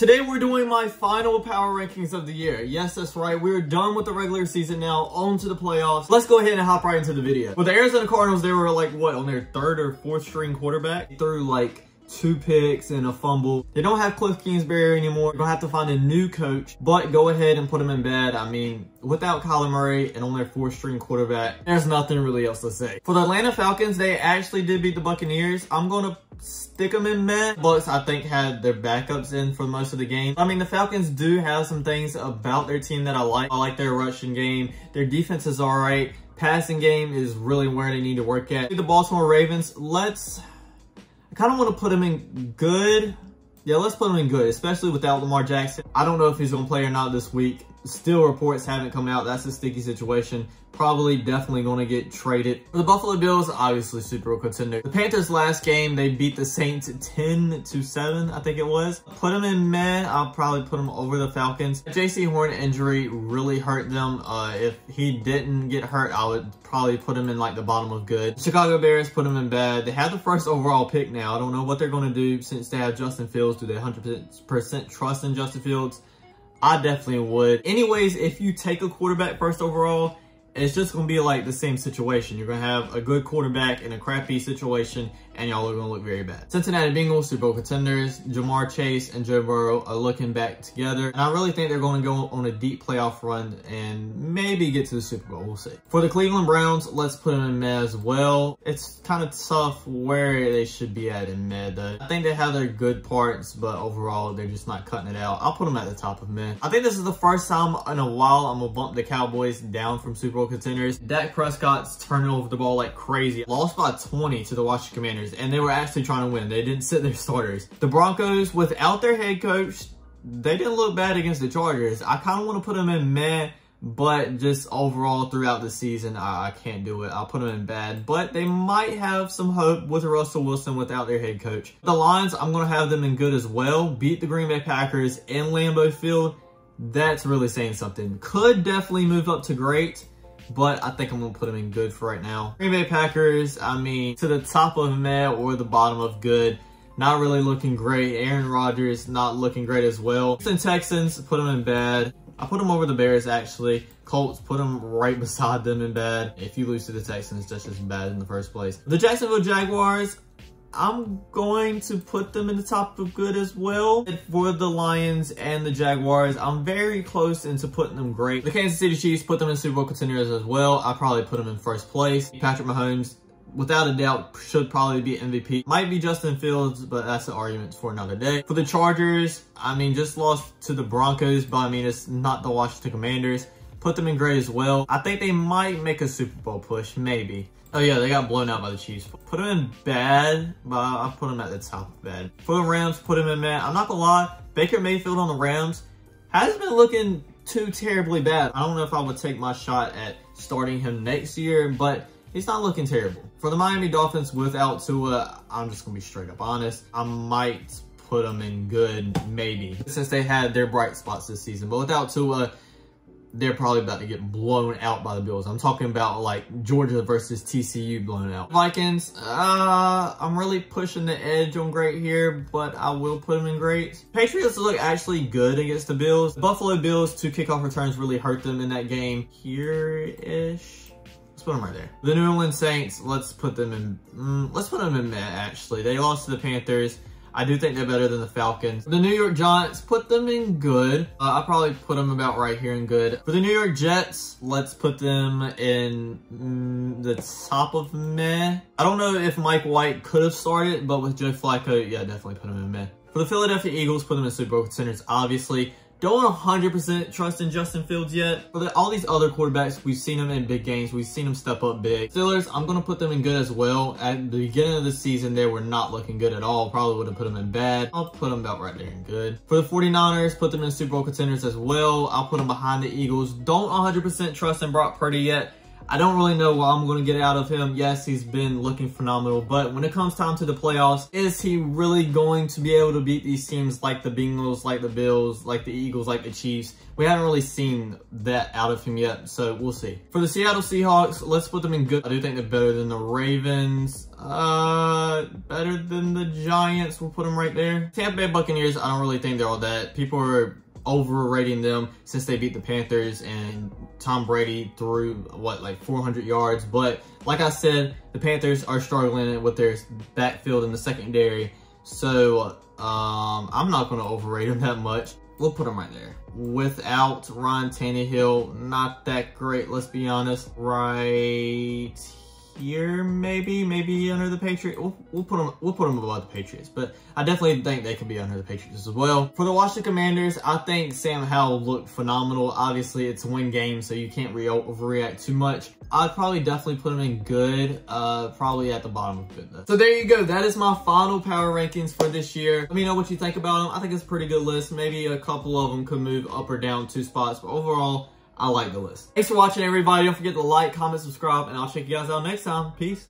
Today we're doing my final power rankings of the year. Yes, that's right. We're done with the regular season now, on to the playoffs. Let's go ahead and hop right into the video. With the Arizona Cardinals, they were like, what, on their third or fourth string quarterback? Through like two picks and a fumble. They don't have Cliff Kingsbury anymore. Going to have to find a new coach, but go ahead and put him in bed. I mean, without Kyler Murray and on their fourth string quarterback, there's nothing really else to say. For the Atlanta Falcons, they actually did beat the Buccaneers. I'm going to stick them in meh. Bucks, I think, had their backups in for most of the game. I mean, the Falcons do have some things about their team that I like. I like their rushing game. Their defense is all right. Passing game is really where they need to work at. The Baltimore Ravens, let's I kind of want to put him in good. Yeah, let's put him in good, especially without Lamar Jackson. I don't know if he's going to play or not this week. Still reports haven't come out. That's a sticky situation probably definitely going to get traded. The Buffalo Bills, obviously Super contender. The Panthers last game, they beat the Saints 10 to 7, I think it was. Put them in meh. I'll probably put them over the Falcons. Jaycee Horn injury really hurt them. Uh, if he didn't get hurt, I would probably put him in like the bottom of good. Chicago Bears put them in bad. They have the first overall pick now. I don't know what they're going to do since they have Justin Fields. Do they 100% trust in Justin Fields? I definitely would. Anyways, if you take a quarterback first overall, it's just going to be like the same situation. You're going to have a good quarterback in a crappy situation, and y'all are going to look very bad. Cincinnati Bengals, Super Bowl contenders, Ja'Marr Chase and Joe Burrow are looking back together. And I really think they're going to go on a deep playoff run and maybe get to the Super Bowl. We'll see. For the Cleveland Browns, let's put them in meh as well. It's kind of tough where they should be at in meh, though. I think they have their good parts, but overall, they're just not cutting it out. I'll put them at the top of meh. I think this is the first time in a while I'm going to bump the Cowboys down from Super Bowl contenders. Dak Prescott's turning over the ball like crazy. Lost by 20 to the Washington Commanders, and they were actually trying to win. They didn't sit their starters. The Broncos, without their head coach, they didn't look bad against the Chargers. I kind of want to put them in meh, but just overall throughout the season, I, I, can't do it. I'll put them in bad, but they might have some hope with Russell Wilson without their head coach. The Lions, I'm going to have them in good as well. Beat the Green Bay Packers in Lambeau Field. That's really saying something. Could definitely move up to great but I think I'm going to put them in good for right now. Green Bay Packers, I mean, to the top of meh or the bottom of good. Not really looking great. Aaron Rodgers not looking great as well. Houston Texans, put them in bad. I put them over the Bears, actually. Colts, put them right beside them in bad. If you lose to the Texans, that's just bad in the first place. The Jacksonville Jaguars, I'm going to put them in the top of good as well. For the Lions and the Jaguars, I'm very close into putting them great. The Kansas City Chiefs, put them in Super Bowl contenders as well. I probably put them in first place. Patrick Mahomes, without a doubt, should probably be MVP. Might be Justin Fields, but that's an argument for another day. For the Chargers, I mean, just lost to the Broncos, but I mean, it's not the Washington Commanders. Put them in great as well. I think they might make a Super Bowl push, maybe. Oh yeah, they got blown out by the Chiefs. Put them in bad, but I put them at the top of bad. For the Rams, put them in bad. I'm not gonna lie, Baker Mayfield on the Rams hasn't been looking too terribly bad. I don't know if I would take my shot at starting him next year, but he's not looking terrible. For the Miami Dolphins without Tua, I'm just gonna be straight up honest. I might put them in good, maybe, since they had their bright spots this season. But without Tua, they're probably about to get blown out by the Bills. I'm talking about like Georgia versus TCU blown out. Vikings, uh, I'm really pushing the edge on great here, but I will put them in great. Patriots look actually good against the Bills. Buffalo Bills, two kickoff returns really hurt them in that game. Here-ish. Let's put them right there. The New Orleans Saints, let's put them in, mm, let's put them in actually. They lost to the Panthers. I do think they're better than the Falcons. The New York Giants, put them in good. Uh, I'll probably put them about right here in good. For the New York Jets, let's put them in mm, the top of meh. I don't know if Mike White could have started, but with Joe Flacco, yeah, definitely put him in meh. For the Philadelphia Eagles, put them in Super Bowl contenders, obviously. Don't 100% trust in Justin Fields yet. For the, all these other quarterbacks, we've seen them in big games. We've seen them step up big. Steelers, I'm going to put them in good as well. At the beginning of the season, they were not looking good at all. Probably would have put them in bad. I'll put them about right there in good. For the 49ers, put them in Super Bowl contenders as well. I'll put them behind the Eagles. Don't 100% trust in Brock Purdy yet. I don't really know what I'm going to get out of him. Yes, he's been looking phenomenal, but when it comes time to the playoffs, is he really going to be able to beat these teams like the Bengals, like the Bills, like the Eagles, like the Chiefs? We haven't really seen that out of him yet, so we'll see. For the Seattle Seahawks, let's put them in good. I do think they're better than the Ravens. Uh, better than the Giants. We'll put them right there. Tampa Bay Buccaneers, I don't really think they're all that. People are overrating them since they beat the Panthers and Tom Brady threw what like 400 yards. But like I said, the Panthers are struggling with their backfield in the secondary. So um, I'm not going to overrate them that much. We'll put them right there. Without Ryan Tannehill, not that great, let's be honest. Right here, maybe, maybe under the Patriots. We'll, we'll put them, we'll put them above the Patriots, but I definitely think they could be under the Patriots as well. For the Washington Commanders, I think Sam Howell looked phenomenal. Obviously, it's a win game, so you can't re overreact too much. I'd probably definitely put him in good, uh, probably at the bottom of good though. So there you go. That is my final power rankings for this year. Let me know what you think about them. I think it's a pretty good list. Maybe a couple of them could move up or down two spots, but overall, I like the list. Thanks for watching, everybody. Don't forget to like, comment, subscribe, and I'll check you guys out next time. Peace.